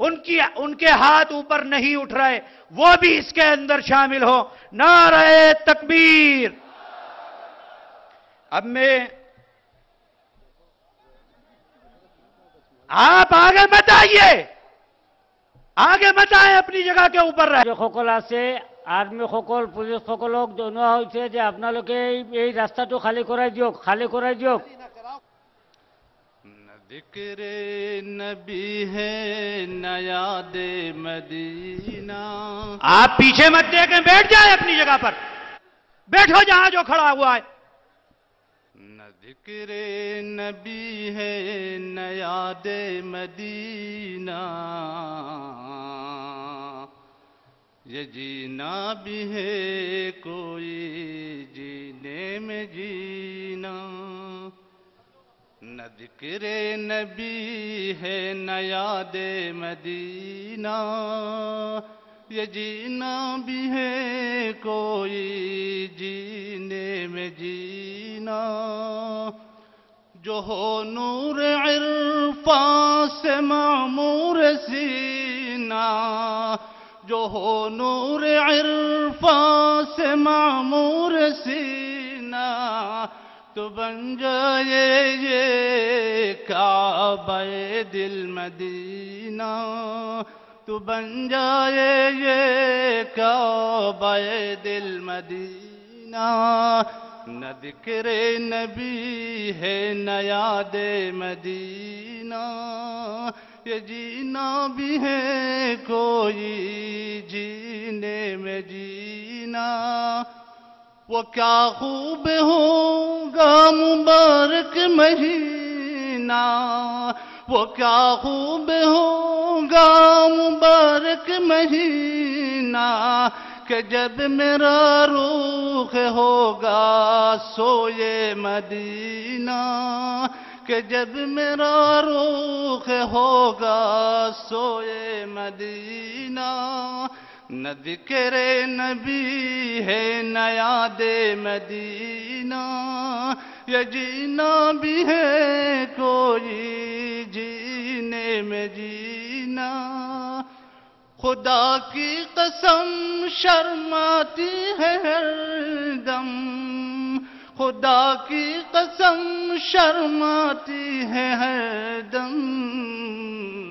ان کی ان کے ہاتھ اوپر نہیں اٹھ رہے وہ بھی اس کے اندر شامل ہو نعرہ تکبیر اب میں آپ آگے مت آئیے آگے مت آئیں اپنی جگہ کے اوپر رہے যিসকল আছে আৰ্মীসকল পুলিচসকলক জনোৱা হৈছে যে আপোনালোকে এই- এই ৰাস্তাটো খালী কৰাই দিয়ক খালী কৰাই দিয়ক نہ ذکر نبی ہے نہ یاد مدینہ۔ آپ پیچھے مت دیکھیں بیٹھ جائیں اپنی جگہ پر۔ بیٹھو جہاں جو کھڑا ہوا ہے۔ نہ ذکر نبی ہے نہ یاد مدینہ۔ یہ جینا بھی ہے کوئی جینے میں جینا نہ ذکر نبی ہے نہ یاد مدینہ۔ یہ جینا بھی ہے کوئی جینے میں جینا۔ جو ہو نور عرفان سے معمور سینہ۔ جو ہو نور عرفان سے معمور سینہ۔ تو بن جائے یہ کعبہ دل مدینہ۔ تو بن جائے یہ کعبہ دل مدینہ۔ نہ ذکر نبی ہے، نہ یاد مدینہ۔ یہ جینا بھی ہے، کوئی جینے میں جینا۔ وہ کیا خوب ہوگا مبارک مہینہ وہ کیا خوب ہوگا مبارک مہینہ، کہ جب میرا روح ہوگا سوئے مدینہ، کہ جب میرا روح ہوگا سوئے مدینہ نہ ذکر نبی ہے، نہ یاد مدینہ۔ یہ جینا بھی ہے، کوئی جینے میں جینا۔ خدا کی قسم شرماتی ہے ہر دم۔ خدا کی قسم شرماتی ہے ہر دم۔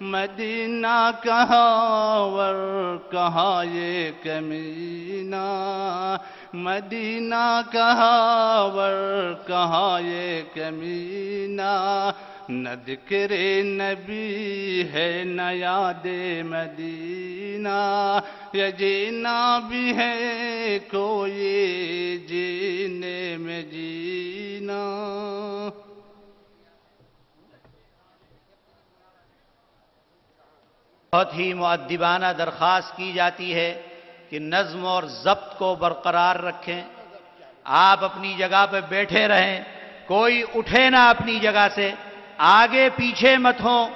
مدینہ کہاں ور کہاں یہ کمینہ؟ مدینہ کہاں ور کہاں یہ کمینہ؟ نہ ذکر نبی ہے، نہ یاد مدینہ۔ یہ جینا بھی ہے، کوئی جینے میں جینا۔ بہت ہی معدبانہ درخواست کی جاتی ہے کہ نظم اور ضبط کو برقرار رکھیں۔ آپ اپنی جگہ پہ بیٹھے رہیں، کوئی اٹھے نہ اپنی جگہ سے۔ آگے پیچھے مت ہوں،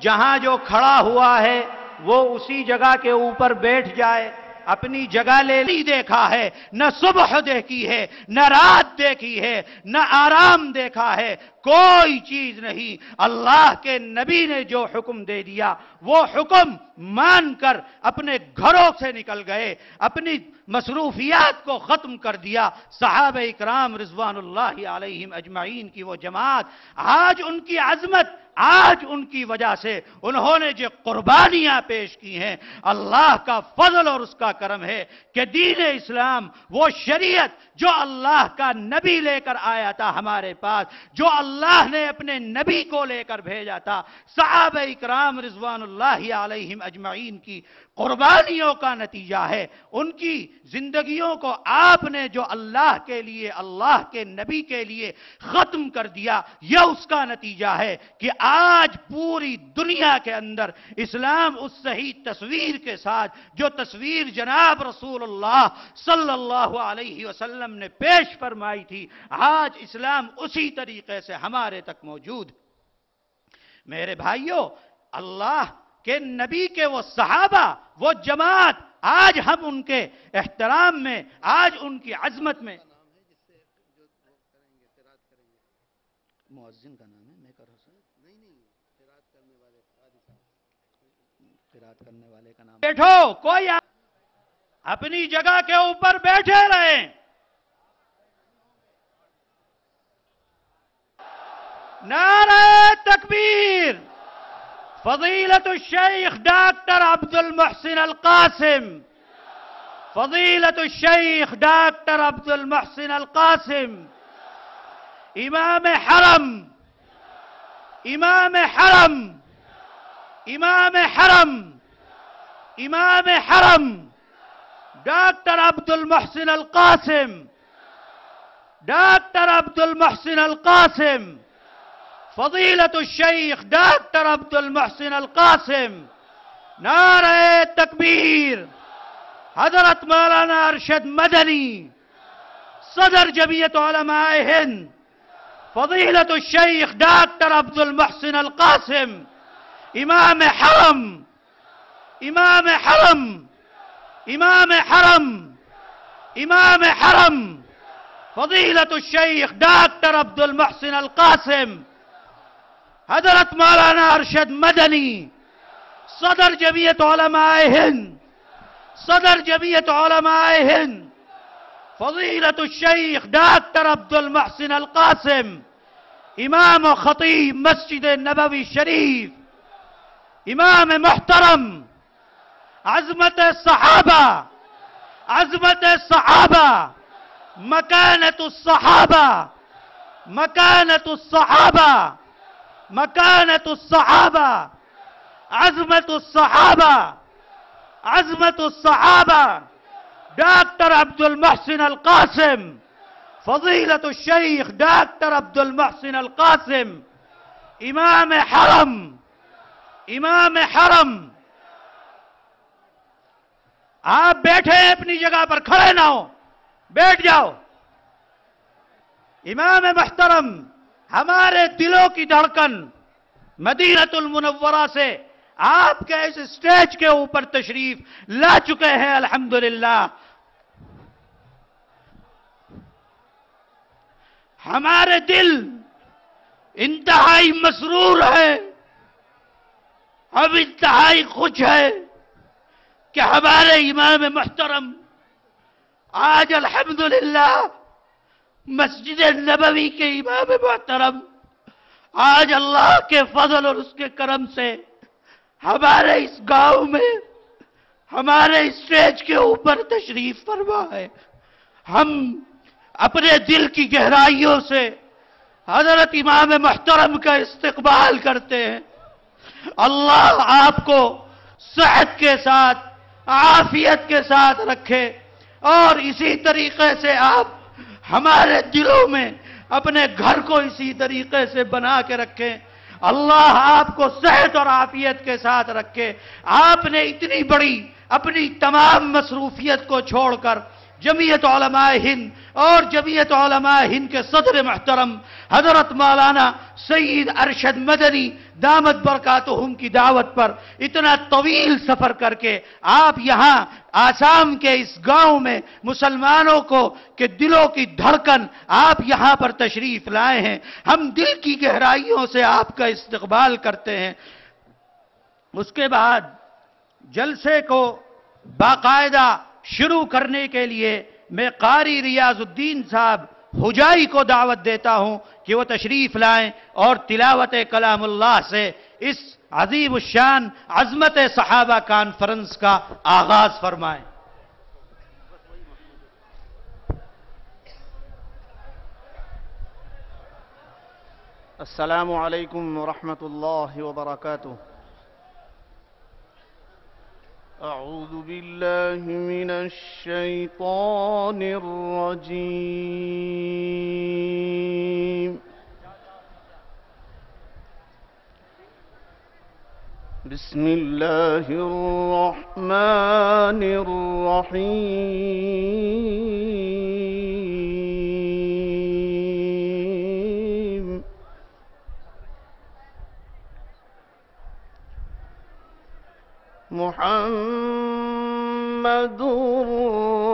جہاں جو کھڑا ہوا ہے وہ اسی جگہ کے اوپر بیٹھ جائے۔ اپنی جگہ لے لی دیکھا ہے، نہ صبح دیکھی ہے، نہ رات دیکھی ہے، نہ آرام دیکھا ہے، کوئی چیز نہیں۔ اللہ کے نبی نے جو حکم دے دیا، وہ حکم مان کر اپنے گھروں سے نکل گئے، اپنی مصروفیات کو ختم کر دیا۔ صحابہ اکرام رضوان اللہ علیہم اجمعین کی وہ جماعت، آج ان کی عظمت آج ان کی وجہ سے انہوں نے جو قربانیاں پیش کی ہیں، اللہ کا فضل اور اس کا کرم ہے کہ دین اسلام وہ شریعت جو اللہ کا نبی لے کر آیا تھا ہمارے پاس، جو اللہ نے اپنے نبی کو لے کر بھیجا تھا۔ صحابہ اکرام رضوان اللہ علیہم اجمعین کی قربانیوں کا نتیجہ ہے۔ ان کی زندگیوں کو آپ نے جو اللہ کے لیے، اللہ کے نبی کے لیے ختم کر دیا، یہ اس کا نتیجہ ہے کہ آج پوری دنیا کے اندر اسلام اس صحیح تصویر کے ساتھ، جو تصویر جناب رسول اللہ صلی اللہ علیہ وسلم نے پیش فرمائی تھی، آج اسلام اسی طریقے سے ہمارے تک موجود۔ میرے بھائیوں اللہ کہ نبی کے وہ صحابہ وہ جماعت آج ہم ان کے احترام میں آج ان کی عظمت میں۔ مؤذن کا نام ہے میں کر خیرات کرنے والے کا نام۔ بیٹھو کوئی اپنی جگہ کے اوپر بیٹھے رہیں۔ نعرہ تکبیر۔ فضيلة الشيخ دكتور عبد المحسن القاسم. فضيلة الشيخ دكتور عبد المحسن القاسم. إمام حرم. إمام حرم. إمام حرم. إمام حرم. دكتور عبد المحسن القاسم. دكتور عبد المحسن القاسم. فضيلة الشيخ دكتور عبد المحسن القاسم نار التكبير. حضرت مولانا أرشد مدني صدر جمعية علماء هند فضيلة الشيخ دكتور عبد المحسن القاسم إمام حرم إمام حرم إمام حرم إمام حرم. فضيلة الشيخ دكتور عبد المحسن القاسم حضرت مولانا ارشد مدني صدر جمعية علماء هند صدر جمعية علماء هند فضيلة الشيخ دكتور عبد المحسن القاسم إمام خطيب مسجد النبوي الشريف إمام محترم عزمة الصحابة عزمة الصحابة مكانة الصحابة مكانة الصحابة مكانة الصحابة. عزمة الصحابة. عزمة الصحابة. دكتور عبد المحسن القاسم. فضيلة الشيخ دكتور عبد المحسن القاسم. إمام حرم. إمام حرم. آپ بیٹھے اپنی جگہ پر کھڑے نہ ہو۔ بیٹھ جاؤ۔ امام محترم ہمارے دلوں کی دھڑکن مدینت المنورہ سے آپ کے اس اسٹیج کے اوپر تشریف لا چکے ہیں، الحمدللہ۔ ہمارے دل انتہائی مسرور ہے، اب انتہائی خوش ہے کہ ہمارے امام محترم آج الحمدللہ مسجد نبوی کے امام محترم، آج اللہ کے فضل اور اس کے کرم سے ہمارے اس گاؤں میں، ہمارے اسٹیج کے اوپر تشریف فرما ہے۔ ہم اپنے دل کی گہرائیوں سے حضرت امام محترم کا استقبال کرتے ہیں۔ اللہ آپ کو صحت کے ساتھ، عافیت کے ساتھ رکھے اور اسی طریقے سے آپ ہمارے دلوں میں اپنے گھر کو اسی طریقے سے بنا کے رکھیں۔ اللہ آپ کو صحت اور عافیت کے ساتھ رکھے۔ آپ نے اتنی بڑی اپنی تمام مصروفیت کو چھوڑ کر جمعیت علماء ہند اور جمعیت علماء ہند کے صدر محترم حضرت مولانا سید ارشد مدنی دامت برکاتہم کی دعوت پر اتنا طویل سفر کر کے آپ یہاں آسام کے اس گاؤں میں مسلمانوں کو کہ دلوں کی دھڑکن آپ یہاں پر تشریف لائے ہیں، ہم دل کی گہرائیوں سے آپ کا استقبال کرتے ہیں۔ اس کے بعد جلسے کو باقاعدہ شروع کرنے کے لیے میں قاری ریاض الدین صاحب حجائی کو دعوت دیتا ہوں کہ وہ تشریف لائیں اور تلاوت کلام اللہ سے اس عظیم الشان عظمت صحابہ کانفرنس کا آغاز فرمائیں۔ السلام عليكم ورحمة الله وبركاته أعوذ بالله من الشيطان الرجيم بسم الله الرحمن الرحيم. محمد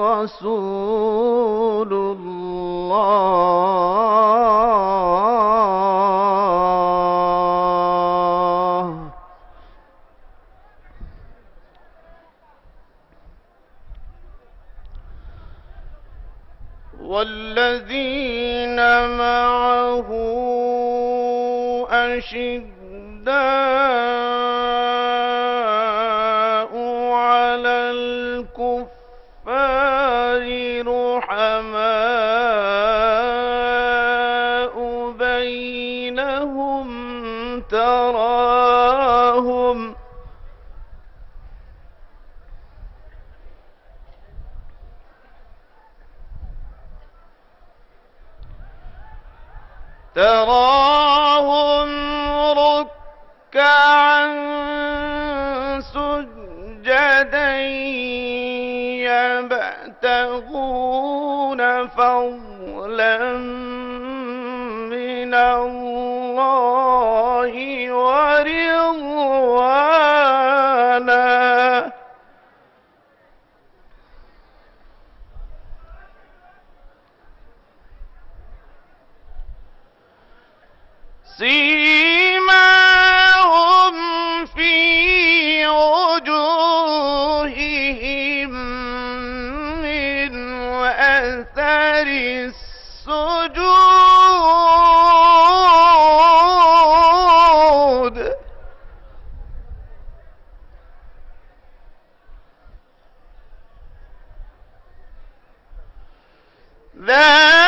رسول الله. الكفار رحماء بينهم تراهم تراهم ركعا فضلا من الله ورضوانا. سيماهم ذلك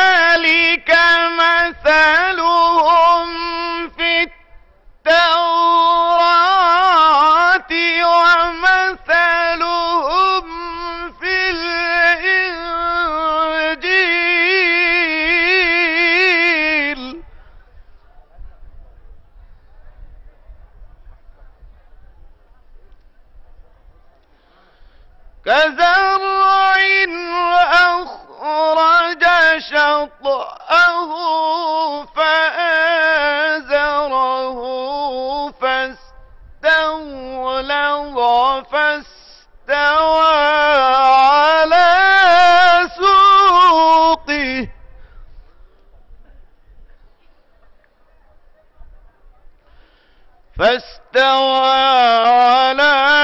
فاستغلظ فاستوى على سوقه. فاستوى على